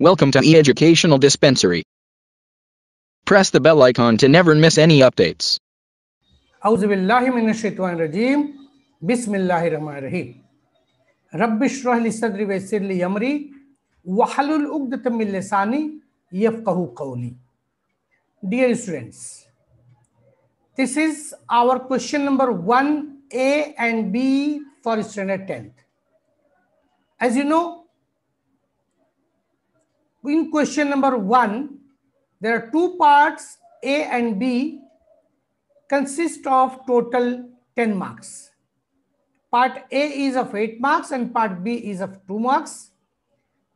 Welcome to e-educational dispensary. Press the bell icon to never miss any updates. Auzubillahiminashitwanrajim. Bismillahir Rahmanir Rahim. Rabbi shrah li sadri wa yassir li amri wahlul 'uqdatam min lisani yafqahu qawli. Dear students, this is our question number 1A and B for standard 10th. As you know, in question number 1, there are two parts A and B consist of total 10 marks. Part A is of 8 marks and part B is of 2 marks.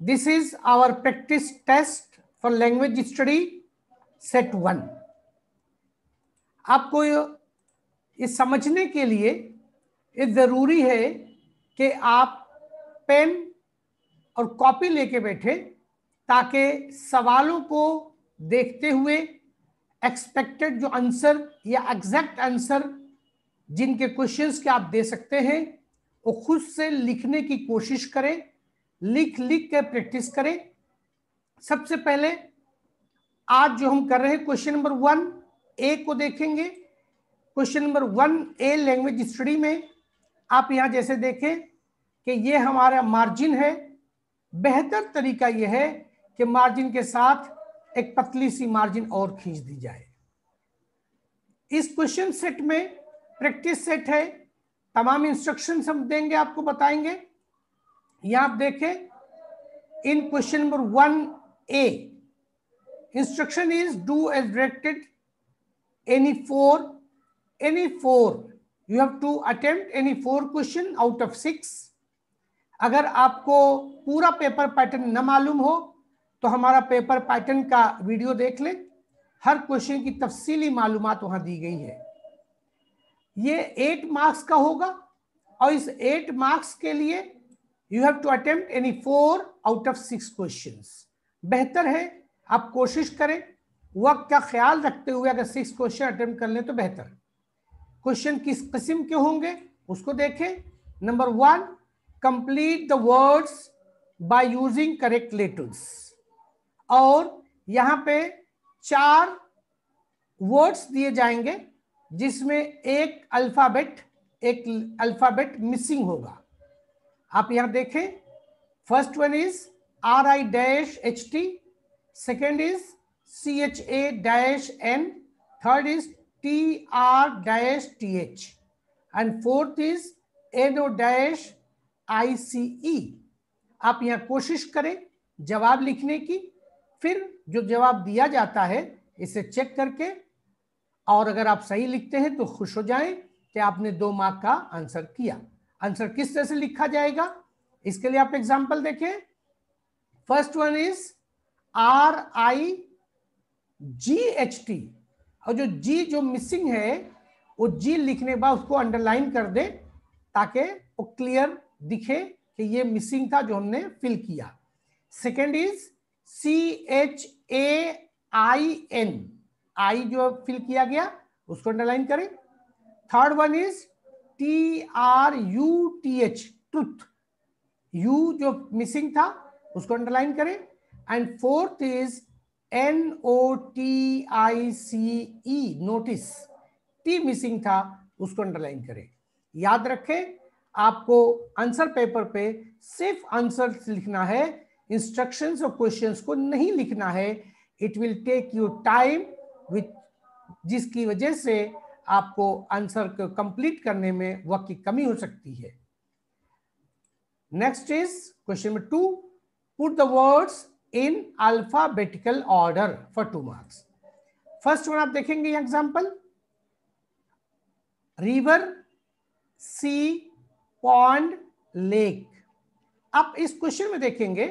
This is our practice test for language study set 1. आपको ये समझने के लिए ये ज़रूरी है कि आप पेन और कॉपी लेके बैठे ताकि सवालों को देखते हुए एक्सपेक्टेड जो आंसर या एग्जैक्ट आंसर जिनके क्वेश्चंस के आप दे सकते हैं, वो खुद से लिखने की कोशिश करें, लिख लिख कर प्रैक्टिस करें। सबसे पहले आज जो हम कर रहे हैं क्वेश्चन नंबर वन ए को देखेंगे। Question number one A language study में आप यहाँ जैसे देखें कि ये हमारा मार्जिन है। बेहतर तरीका यह है कि मार्जिन के साथ एक पतली सी मार्जिन और खींच दी जाए। इस क्वेश्चन सेट में प्रैक्टिस सेट है। तमाम इंस्ट्रक्शन हम देंगे, आपको बताएँगे। यहाँ आप देखें, इन question number one A, instruction is do as directed, any four any four, you have to attempt any four question out of six अगर आपको पूरा पेपर पैटर्न न मालूम हो तो हमारा पेपर पैटर्न का वीडियो देख लें। हर क्वेश्चन की तफसीली मालूमात वहाँ दी गई है। ये एट मार्क्स का होगा और इस एट मार्क्स के लिए you have to attempt any four out of six question बेहतर है, आप कोशिश करें। वक्त का ख्याल रखते हुए अगर सिक्स क्वेश्चन अटेम्प्ट कर लें तो बेहतर। क्वेश्चन किस किस्म के होंगे, उसको देखें। Number one complete the words by using correct letters और यहाँ पे चार वर्ड्स दिए जाएँगे, जिसमें एक अल्फ़ाबेट एक अल्फ़ाबेट मिसिंग होगा। आप यहाँ देखें first one is R I dash H T second is C H A dash N third is T R dash T H and fourth is N O dash I C E आप यहाँ कोशिश करें जवाब लिखने की फिर जो जवाब दिया जाता है, इसे चेक करके, और अगर आप सही लिखते हैं तो खुश हो जाएँ कि आपने दो मार्क का आंसर किया। आंसर किस तरह से लिखा जाएगा? इसके लिए आप एग्जांपल देखें। First one is R I G H T और जो जी जो मिसिंग है, वो जी लिखने बाद उसको अंडरलाइन कर दे, ताकि वो क्लियर दिखे कि ये मिसिंग था जो हमने फिल किया। Second is C H A I N I जो फिल किया गया, उसको अंडरलाइन करें। Third one is T R U T H truth U जो मिसिंग था, उसको अंडरलाइन करें। And fourth is N O T I C E notice T missing था, उसको अंडरलाइन करें। याद रखें, आपको आंसर पेपर पे सिर्फ़ आंसर लिखना है। इंस्ट्रक्शंस और क्वेश्चंस को नहीं लिखना है it will take you time with जिसकी वजह से आपको आंसर को कंप्लीट करने में वक्त की कमी हो सकती है। Next is question number two put the words in alphabetical order for two marks first one आप देखेंगे example river sea pond lake आप इस क्वेश्चन में देखेंगे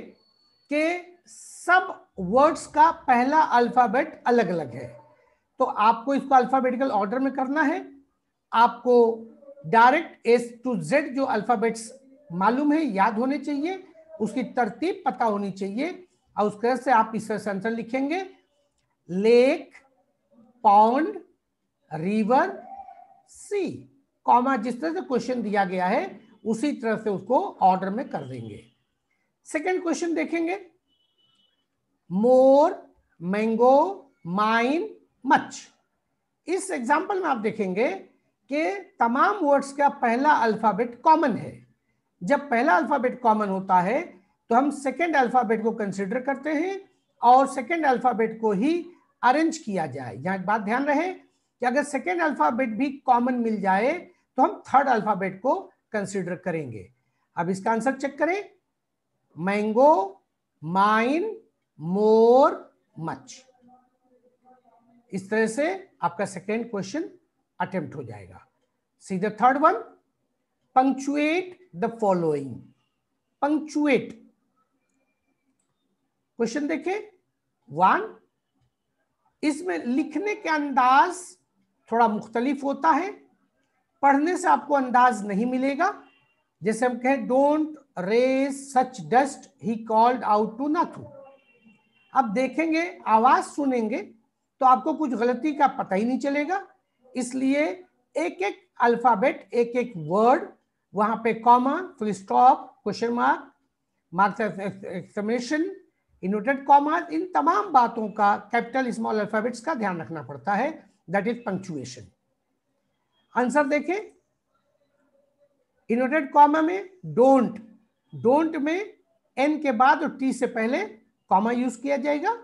कि सब वर्ड्स का पहला अल्फ़ाबेट अलग अलग है। तो आपको इसको अल्फाबेटिकल ऑर्डर में करना है। आपको डायरेक्ट एस टू जेड जो अल्फाबेट्स मालूम है, याद होने चाहिए। उसकी तरतीब पता होनी चाहिए और उस तरह से आप इस तरह से आंसर लिखेंगे। Lake pond river sea comma जिस तरह से क्वेश्चन दिया गया है, उसी तरह से उसको ऑर्डर में कर देंगे। सेकेंड क्वेश्चन देखेंगे. मोर मैंगो माइन मच इस एग्ज़ाम्पल में आप देखेंगे कि तमाम वर्ड्स का पहला अल्फ़ाबेट कॉमन है. जब पहला अल्फ़ाबेट कॉमन होता है तो हम सेकेंड अल्फ़ाबेट को कंसिडर करते हैं और सेकेंड अल्फ़ाबेट को ही अरेंज किया जाए. यहाँ एक बात ध्यान रहे कि अगर सेकेंड अल्फ़ाबेट भी कॉमन मिल जाए तो हम थर्ड अल्फ़ाबेट को कंसिडर करेंगे. अब इसका आंसर चेक करें. Mango, mine, more, much. इस तरह से आपका सेकेंड क्वेश्चन अटेम्प्ट हो जाएगा। See the third one punctuate the following punctuate question देखें। वन इसमें लिखने के अंदाज थोड़ा मुख्तलिफ़ होता है। पढ़ने से आपको अंदाज नहीं मिलेगा। जैसे हम कहें don't raise such dust he called out to Nathu. अब देखेंगे, आवाज़ सुनेंगे तो आपको कुछ गलती का पता ही नहीं चलेगा। इसलिए एक एक अल्फ़ाबेट एक एक वर्ड वहाँ पे comma full stop question mark marks exclamation inverted comma इन तमाम बातों का कैपिटल स्मॉल अल्फाबेट्स का ध्यान रखना पड़ता है। दैट इज़ पंक्चुएशन आंसर देखें। इनोटेड कॉमा में डोंट डोंट में एन के बाद और टी से पहले कॉमा यूज़ किया जाएगा।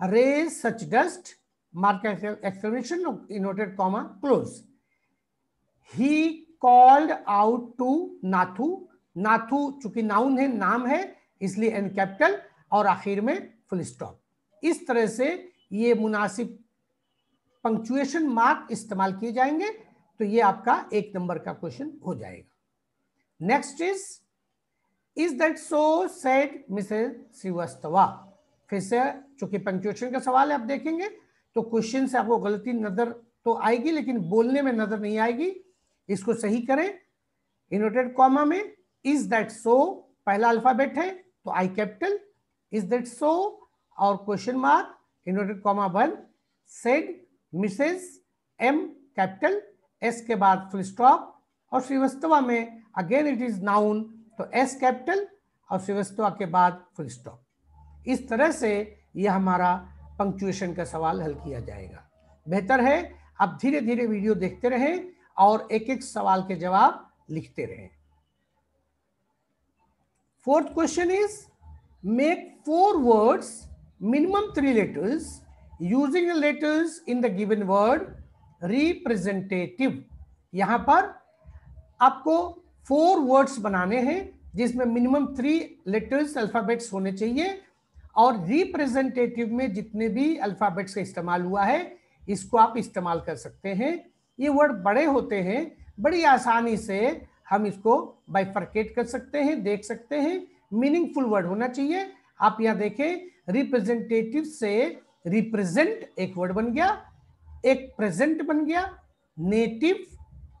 Raise such dust mark exclamation inverted comma close he called out to Nathu. Nathu चूँकि नाउन है, नाम है, इसलिए एन कैपिटल और आखिर में फुल स्टॉप। इस तरह से ये मुनासिब पंक्चुएशन मार्क इस्तेमाल किए जाएँगे तो ये आपका एक नंबर का क्वेश्चन हो जाएगा। Next is is that so said Mrs Shrivastava फिर से चूँकि पंक्चुएशन का सवाल है, आप देखेंगे तो क्वेश्चन से आपको गलती नज़र तो आएगी, लेकिन बोलने में नज़र नहीं आएगी। इसको सही करें। इनोटेड कॉमा में इज़ दैट सो पहला अल्फ़ाबेट है तो I capital is that so और question mark inverted comma one said Mrs M capital S के बाद फुल स्टॉप और श्रीवस्तवा में अगेन इट इज़ नाउन तो एस कैपिटल और श्रीवस्तवा के बाद फुल स्टॉप इस तरह से यह हमारा पंक्चुएशन का सवाल हल किया जाएगा। बेहतर है आप धीरे धीरे वीडियो देखते रहें और एक एक सवाल के जवाब लिखते रहें। Fourth question is make four words minimum three letters using the letters in the given word representative यहाँ पर आपको फोर वर्ड्स बनाने हैं, जिसमें मिनिमम थ्री लेटर्स अल्फाबेट्स होने चाहिए। और रिप्रेजेंटेटिव में जितने भी अल्फाबेट्स का इस्तेमाल हुआ है, इसको आप इस्तेमाल कर सकते हैं। ये वर्ड बड़े होते हैं, बड़ी आसानी से हम इसको बाइफर्केट कर सकते हैं, देख सकते हैं। मीनिंगफुल वर्ड होना चाहिए। आप यहाँ देखें, रिप्रेजेंटेटिव से रिप्रेजेंट एक वर्ड बन गया, एक प्रेजेंट बन गया, नेटिव,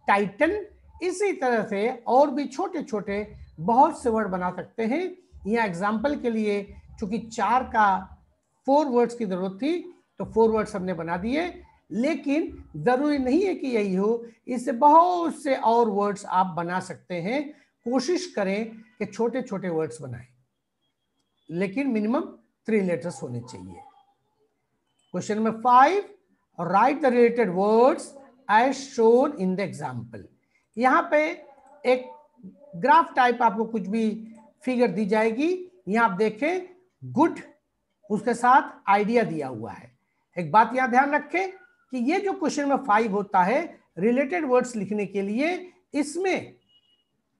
टाइटन इसी तरह से और भी छोटे छोटे बहुत से वर्ड बना सकते हैं। यहाँ एग्ज़ाम्पल के लिए चूँकि चार का फोर वर्ड्स की ज़रूरत थी तो फोर वर्ड्स हमने बना दिए। लेकिन ज़रूरी नहीं है कि यही हो, इससे बहुत से और वर्ड्स आप बना सकते हैं। कोशिश करें कि छोटे छोटे वर्ड्स बनाएँ। लेकिन मिनिमम थ्री लेटर्स होने चाहिए। Question number five write the related words as shown in the example यहाँ पे एक ग्राफ टाइप आपको कुछ भी फिगर दी जाएगी। यहाँ आप देखें गुड उसके साथ आइडिया दिया हुआ है। एक बात यहाँ ध्यान रखें कि ये जो क्वेश्चन में फाइव होता है रिलेटेड वर्ड्स लिखने के लिए इसमें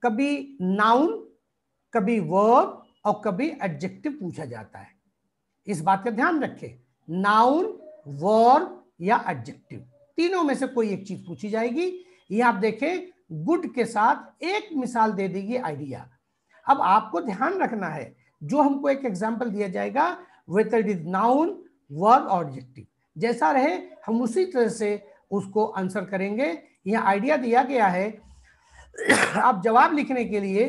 कभी नाउन कभी वर्ब और कभी एडजेक्टिव पूछा जाता है। इस बात का ध्यान रखें नाउन वर्ब या एडजेक्टिव तीनों में से कोई एक चीज़ पूछी जाएगी। ये आप देखें गुड के साथ एक मिसाल दे देगी आइडिया। अब आपको ध्यान रखना है, जो हमको एक एग्ज़ाम्पल दिया जाएगा whether it is noun verb objective जैसा रहे, हम उसी तरह से उसको आंसर करेंगे। यह आइडिया दिया गया है। आप जवाब लिखने के लिए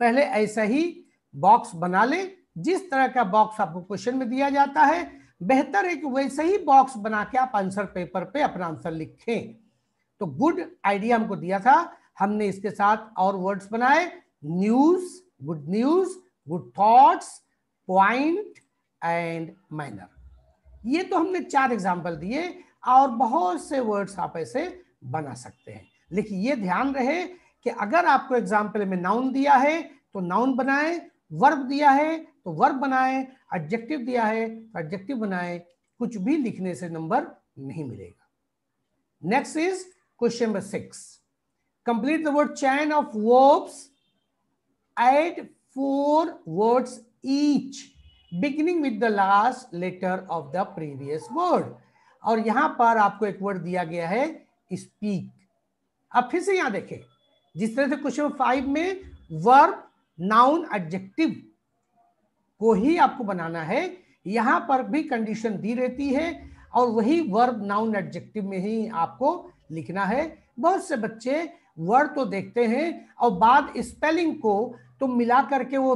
पहले ऐसा ही बॉक्स बना ले। जिस तरह का बॉक्स आपको क्वेश्चन में दिया जाता है, बेहतर है कि वैसे ही बॉक्स बना के आप आंसर पेपर पे अपना आंसर लिखें। तो गुड आइडिया हमको दिया था। हमने इसके साथ और वर्ड्स बनाए। News good news good thoughts, point, and manner. ये तो हमने चार एग्ज़ाम्पल दिए और बहुत से वर्ड्स आप ऐसे बना सकते हैं। लेकिन ये ध्यान रहे कि अगर आपको एग्ज़ाम्पल में नाउन दिया है तो नाउन बनाए वर्ब दिया है तो वर्ब बनाए एडजेक्टिव दिया है तो एडजेक्टिव बनाए कुछ भी लिखने से नंबर नहीं मिलेगा। Next is question number six complete the word chain of verbs add four words each beginning with the last letter of the previous word और यहाँ पर आपको एक वर्ड दिया गया है स्पीक अब फिर से यहाँ देखें। जिस तरह से क्वेश्चन फाइव में वर्ब नाउन एडजेक्टिव को ही आपको बनाना है, यहाँ पर भी कंडीशन दी रहती है और वही वर्ब नाउन एडजेक्टिव में ही आपको लिखना है। बहुत से बच्चे वर्ड तो देखते हैं और बाद स्पेलिंग को तो मिला करके वो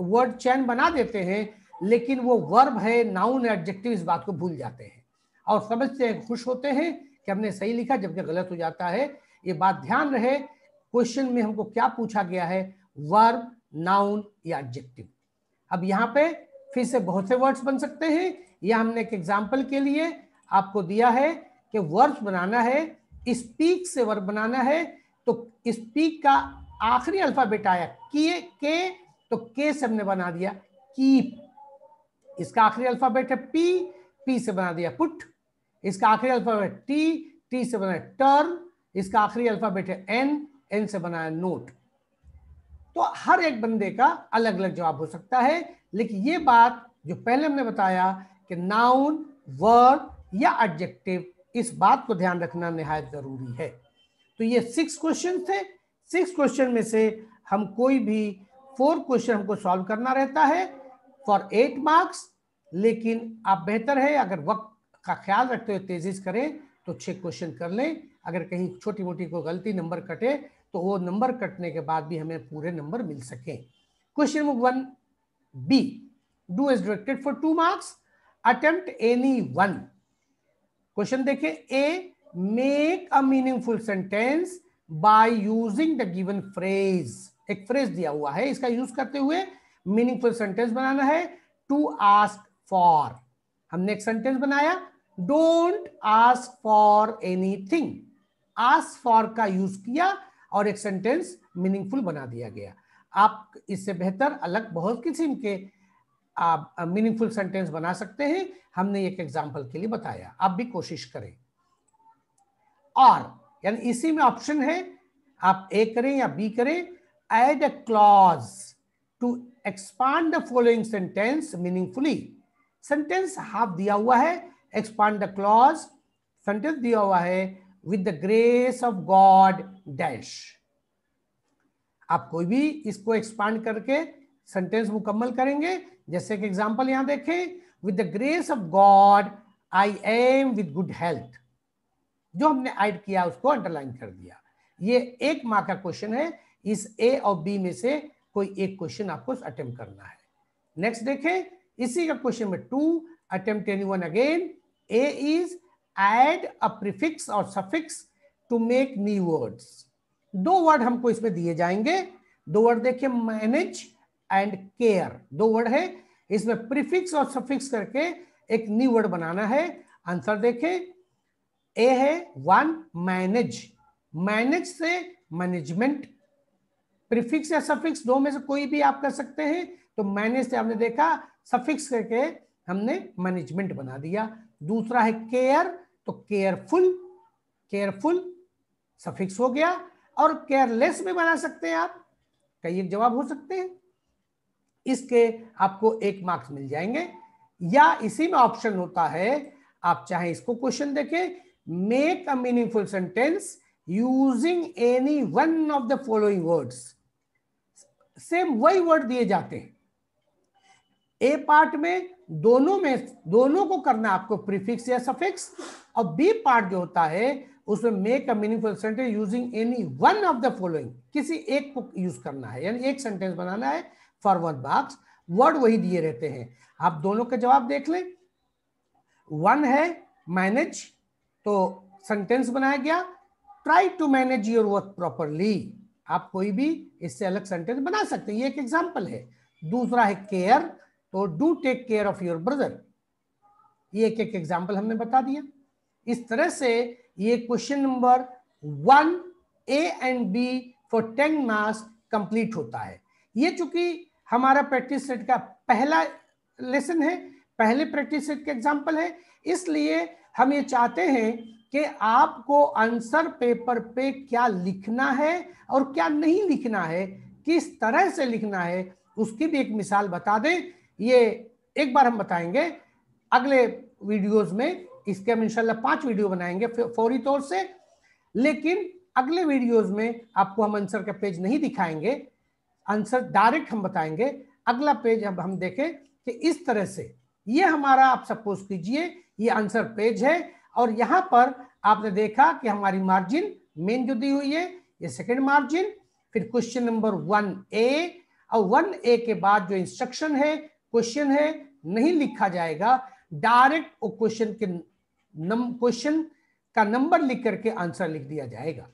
वर्ड चैन बना देते हैं, लेकिन वो वर्ब है नाउन एडजेक्टिव इस बात को भूल जाते हैं। और समझते हैं, खुश होते हैं कि हमने सही लिखा, जबकि गलत हो जाता है। ये बात ध्यान रहे क्वेश्चन में हमको क्या पूछा गया है? वर्ब नाउन या एडजेक्टिव अब यहाँ पे फिर से बहुत से वर्ड्स बन सकते हैं। यह हमने एक एग्ज़ाम्पल के लिए आपको दिया है। कि वर्ड्स बनाना है स्पीक से वर्ब बनाना है तो स्पीक का आखिरी अल्फ़ाबेट आया के के तो के से हमने बना दिया कीप। इसका आखिरी अल्फ़ाबेट है पी पी से बना दिया पुट। इसका आखिरी अल्फ़ाबेट टी टी से बनाया टर्न। इसका आखिरी अल्फ़ाबेट है एन एन से बनाया नोट। तो हर एक बंदे का अलग अलग जवाब हो सकता है, लेकिन ये बात जो पहले हमने बताया कि नाउन वर्ड या एडजेक्टिव इस बात को ध्यान रखना निहायत ज़रूरी है। तो ये सिक्स क्वेश्चन थे। सिक्स क्वेश्चन में से हम कोई भी फोर क्वेश्चन हमको सॉल्व करना रहता है फॉर एट मार्क्स लेकिन आप बेहतर है, अगर वक्त का ख्याल रखते हुए तेज़ी करें तो छह क्वेश्चन कर लें। अगर कहीं छोटी मोटी कोई गलती नंबर कटे तो वो नंबर कटने के बाद भी हमें पूरे नंबर मिल सके। Question number one B do is directed for two marks attempt any one question देखिए A make a meaningful sentence by using the given phrase एक फ्रेज दिया हुआ है, इसका यूज़ करते हुए मीनिंगफुल सेंटेंस बनाना है टू आस्क फॉर हमने एक सेंटेंस बनाया don't ask for anything ask for का यूज़ किया और एक सेंटेंस मीनिंगफुल बना दिया गया। आप इससे बेहतर अलग बहुत किस्म के आप मीनिंगफुल सेंटेंस बना सकते हैं। हमने एक एग्जांपल के लिए बताया। आप भी कोशिश करें। और, यानी इसी में ऑप्शन है। आप ए करें या बी करें। Add a clause to expand the following sentence meaningfully sentence half दिया हुआ है। एक्सपांड द क्लॉज सेंटेंस दिया हुआ है। With the grace of God dash आप कोई भी इसको एक्सपांड करके सेंटेंस मुकम्मल करेंगे। जैसे कि एग्जांपल यहाँ देखें with the grace of God I am with good health जो हमने ऐड किया, उसको अंडरलाइन कर दिया। ये एक मार्क का क्वेश्चन है। इस ए और बी में से कोई एक क्वेश्चन आपको अटेम्प्ट करना है। नेक्स्ट देखें, इसी का क्वेश्चन में two attempt any one again A is add a prefix और suffix to make new words दो वर्ड हमको इसमें दिए जाएँगे। दो वर्ड देखिए मैनेज एंड केयर दो वर्ड है। इसमें प्रीफिक्स और सफिक्स करके एक न्यू वर्ड बनाना है। आंसर देखें। ए है वन मैनेज मैनेज से मैनेजमेंट प्रीफिक्स या सफिक्स दो में से कोई भी आप कर सकते हैं। तो मैनेज से आपने देखा सफिक्स करके हमने मैनेजमेंट बना दिया। दूसरा है केयर तो केयरफुल केयरफुल सफिक्स हो गया। और केयरलेस में बना सकते हैं आप। कई एक जवाब हो सकते हैं। इसके आपको एक मार्क्स मिल जाएँगे। या इसी में ऑप्शन होता है, आप चाहे इसको क्वेश्चन देखें make a meaningful sentence using any one of the following words same वही वर्ड दिए जाते हैं। ए पार्ट में दोनों में, दोनों को करना आपको प्रीफिक्स या सफिक्स और बी पार्ट जो होता है, उसमें make a meaningful sentence using any one of the following किसी एक को यूज़ करना है, यानी एक सेंटेंस बनाना है। फॉर वन मार्क्स वर्ड वही दिए रहते हैं। आप दोनों के जवाब देख लें। वन है मैनेज तो सेंटेंस बनाया गया। Try to manage your work properly आप कोई भी इससे अलग सेंटेंस बना सकते हैं। ये एक एग्जांपल है। दूसरा है केयर तो do take care of your brother ये एक एक एग्ज़ाम्पल हमने बता दिया। इस तरह से ये question number one A and B for ten marks complete होता है। ये चूँकि हमारा प्रैक्टिस सेट का पहला लेसन है, पहले प्रैक्टिस सेट के एग्ज़ाम्पल है। इसलिए हम ये चाहते हैं कि आपको आंसर पेपर पे क्या लिखना है और क्या नहीं लिखना है, किस तरह से लिखना है, उसकी भी एक मिसाल बता दें। ये एक बार हम बताएँगे अगले वीडियोस में, इसके हम इंशाल्लाह पाँच वीडियो बनाएँगे फौरी तौर से। लेकिन अगले वीडियोस में आपको हम आंसर का पेज नहीं दिखाएँगे। आंसर डायरेक्ट हम बताएँगे। अगला पेज अब हम देखें कि इस तरह से, ये हमारा आप सपोज़ कीजिए, ये आंसर पेज है और यहाँ पर आपने देखा कि हमारी मार्जिन मेन जो दी हुई है, ये सेकेंड मार्जिन, फिर क्वेश्चन नंबर वन ए, और वन ए के बाद जो इंस्ट्रक्शन है, क्वेश्चन है, नहीं लिखा जाएगा। डायरेक्ट वो क्वेश्चन के क्वेश्चन का नंबर लिख करके आंसर लिख दिया जाएगा।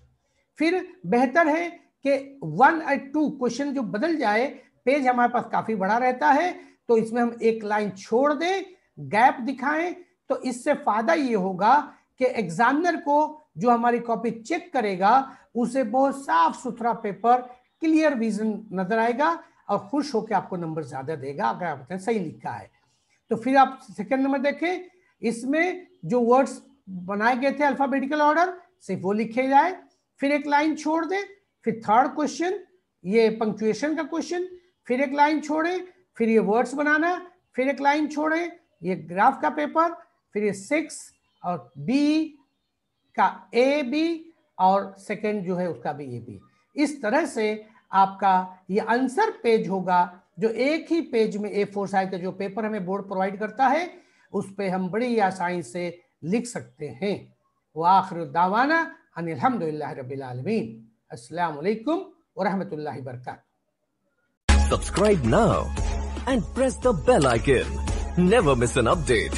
फिर बेहतर है कि वन और टू क्वेश्चन जो बदल जाए पेज हमारे पास काफ़ी बड़ा रहता है तो इसमें हम एक लाइन छोड़ दें गैप दिखाएँ तो इससे फ़ायदा ये होगा कि एग्जामिनर को जो हमारी कॉपी चेक करेगा, उसे बहुत साफ़ सुथरा पेपर क्लियर विजन नज़र आएगा और खुश होकर आपको नंबर ज़्यादा देगा, अगर आपने सही लिखा है। तो फिर आप सेकेंड नंबर देखें, इसमें जो वर्ड्स बनाए गए थे अल्फाबेटिकल ऑर्डर सिर्फ़ वो लिखे जाए, फिर एक लाइन छोड़ दे फिर थर्ड क्वेश्चन ये पंक्चुएशन का क्वेश्चन फिर एक लाइन छोड़े, फिर ये वर्ड्स बनाना, फिर एक लाइन छोड़े, ये ग्राफ का पेपर फिर ये सिक्स और बी का ए बी और सेकंड जो है उसका भी ए बी इस तरह से आपका ये आंसर पेज होगा, जो एक ही पेज में ए फोर साइज़ का जो पेपर हमें बोर्ड प्रोवाइड करता है, उस पर हम बड़ी आसानी से लिख सकते हैं। वो आखिर दावाना अनिलहमदिल्ला रबीआलमीन Assalamu alaikum wa rahmatullahi barakatuh. Subscribe now and press the bell icon. Never miss an update.